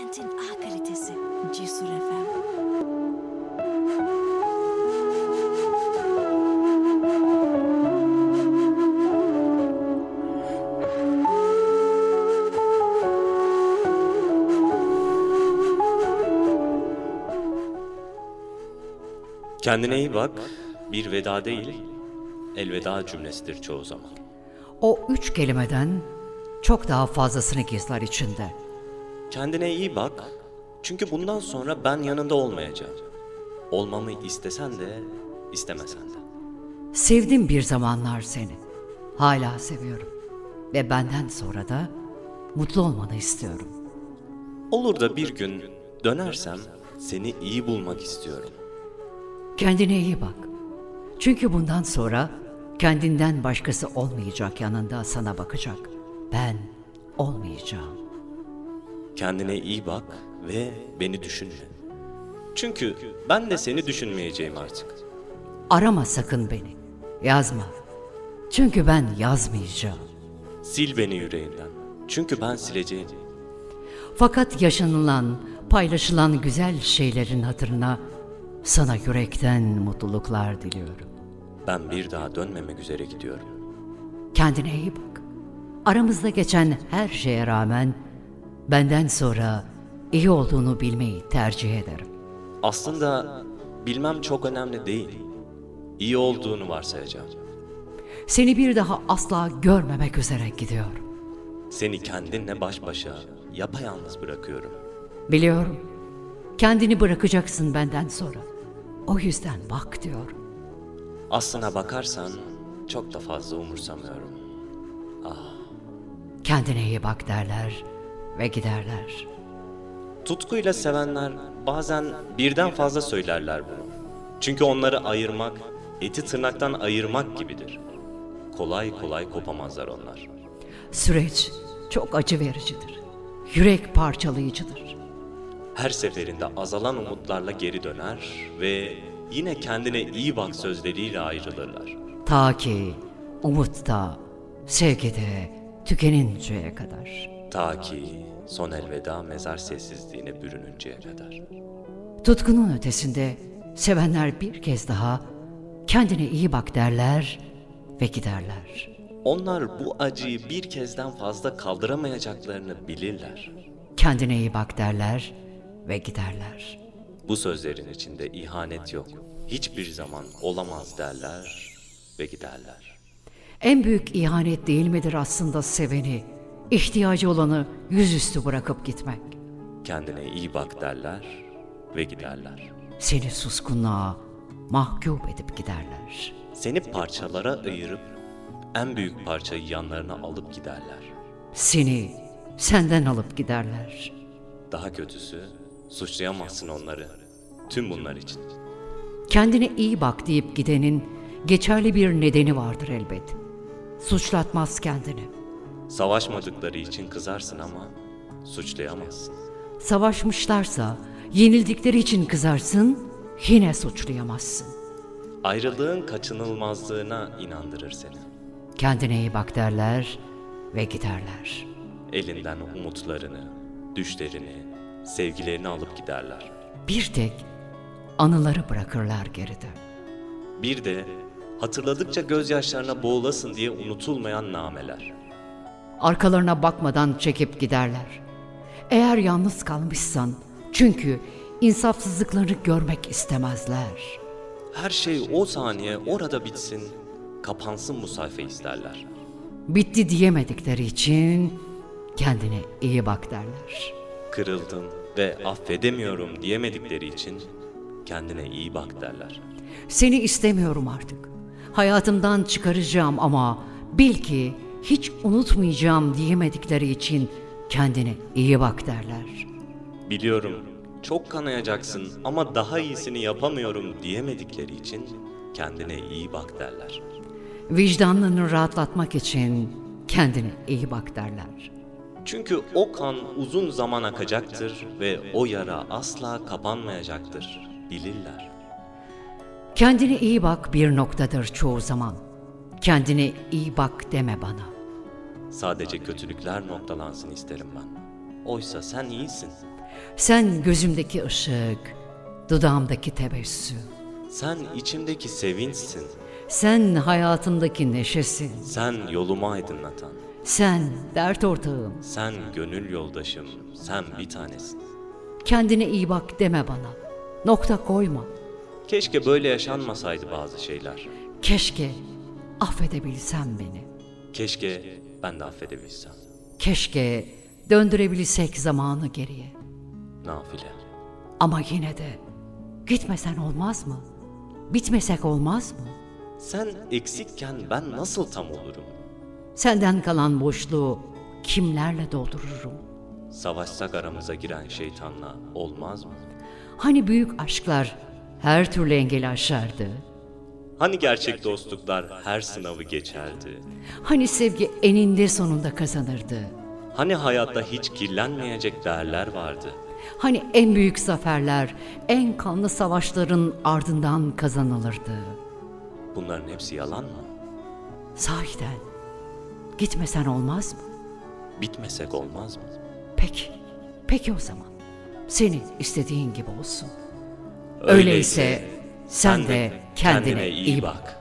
Kentin A kalitesi. Cesur FM. Kendine iyi bak, bir veda değil, elveda cümlesidir çoğu zaman. O üç kelimeden çok daha fazlasını gizler içinde. Kendine iyi bak, çünkü bundan sonra ben yanında olmayacağım. Olmamı istesen de, istemesen de. Sevdim bir zamanlar seni. Hala seviyorum. Ve benden sonra da mutlu olmanı istiyorum. Olur da bir gün dönersem seni iyi bulmak istiyorum. Kendine iyi bak. Çünkü bundan sonra kendinden başkası olmayacak yanında sana bakacak. Ben olmayacağım. Kendine iyi bak ve beni düşünme. Çünkü ben de seni düşünmeyeceğim artık. Arama sakın beni. Yazma. Çünkü ben yazmayacağım. Sil beni yüreğinden. Çünkü ben sileceğim. Fakat yaşanılan, paylaşılan güzel şeylerin hatırına sana yürekten mutluluklar diliyorum. Ben bir daha dönmemek üzere gidiyorum. Kendine iyi bak. Aramızda geçen her şeye rağmen benden sonra iyi olduğunu bilmeyi tercih ederim. Aslında bilmem çok önemli değil. İyi olduğunu varsayacağım. Seni bir daha asla görmemek üzere gidiyorum. Seni kendinle baş başa, yapayalnız bırakıyorum. Biliyorum. Kendini bırakacaksın benden sonra. O yüzden bak diyorum. Aslına bakarsan çok da fazla umursamıyorum. Kendine iyi bak derler ve giderler. Tutkuyla sevenler bazen birden fazla söylerler bunu. Çünkü onları ayırmak, eti tırnaktan ayırmak gibidir. Kolay kolay kopamazlar onlar. Süreç çok acı vericidir. Yürek parçalayıcıdır. Her seferinde azalan umutlarla geri döner ve yine kendine iyi bak sözleriyle ayrılırlar. Ta ki umut da, sevgi de tükeninceye kadar. Ta ki son elveda mezar sessizliğine bürününceye kadar. Tutkunun ötesinde sevenler bir kez daha kendine iyi bak derler ve giderler. Onlar bu acıyı bir kezden fazla kaldıramayacaklarını bilirler. Kendine iyi bak derler ve giderler. Bu sözlerin içinde ihanet yok. Hiçbir zaman olamaz derler ve giderler. En büyük ihanet değil midir aslında seveni, ihtiyacı olanı yüzüstü bırakıp gitmek? Kendine iyi bak derler ve giderler. Seni suskunluğa mahkup edip giderler. Seni parçalara ayırıp en büyük parçayı yanlarına alıp giderler. Seni senden alıp giderler. Daha kötüsü suçlayamazsın onları. Tüm bunlar için. Kendine iyi bak deyip gidenin geçerli bir nedeni vardır elbet. Suçlatmaz kendini. Savaşmadıkları için kızarsın ama suçlayamazsın. Savaşmışlarsa yenildikleri için kızarsın, yine suçlayamazsın. Ayrılığın kaçınılmazlığına inandırır seni. Kendine iyi bak derler ve giderler. Elinden umutlarını, düşlerini, sevgilerini alıp giderler. Bir tek anıları bırakırlar geride. Bir de hatırladıkça gözyaşlarına boğulasın diye unutulmayan nameler. Arkalarına bakmadan çekip giderler. Eğer yalnız kalmışsan çünkü insafsızlıklarını görmek istemezler. Her şey o saniye orada bitsin, kapansın bu sayfa isterler. Bitti diyemedikleri için kendine iyi bak derler. Kırıldım ve affedemiyorum diyemedikleri için kendine iyi bak derler. Seni istemiyorum artık. Hayatımdan çıkaracağım ama bil ki hiç unutmayacağım diyemedikleri için kendine iyi bak derler. Biliyorum çok kanayacaksın ama daha iyisini yapamıyorum diyemedikleri için kendine iyi bak derler. Vicdanlarını rahatlatmak için kendine iyi bak derler. Çünkü o kan uzun zaman akacaktır ve o yara asla kapanmayacaktır. Bilirler. Kendine iyi bak bir noktadır çoğu zaman. Kendine iyi bak deme bana. Sadece kötülükler noktalansın isterim ben. Oysa sen iyisin. Sen gözümdeki ışık, dudağımdaki tebessüm. Sen içimdeki sevinçsin. Sen hayatımdaki neşesin. Sen yolumu aydınlatan. Sen dert ortağım. Sen gönül yoldaşım. Sen bir tanesin. Kendine iyi bak deme bana. Nokta koyma. Keşke böyle yaşanmasaydı bazı şeyler. Keşke affedebilsem beni. Keşke ben de affedebilsem. Keşke döndürebilsek zamanı geriye. Nafile. Ama yine de gitmesen olmaz mı? Bitmesek olmaz mı? Sen eksikken ben nasıl tam olurum? Senden kalan boşluğu kimlerle doldururum? Savaşsak aramıza giren şeytanla olmaz mı? Hani büyük aşklar her türlü engeli aşardı? Hani gerçek dostluklar her sınavı geçerdi? Hani sevgi eninde sonunda kazanırdı? Hani hayatta hiç kirlenmeyecek değerler vardı? Hani en büyük zaferler en kanlı savaşların ardından kazanılırdı? Bunların hepsi yalan mı? Sahiden gitmesen olmaz mı? Bitmesek olmaz mı? Peki, peki o zaman. Senin istediğin gibi olsun. Öyleyse sen de kendine iyi bak.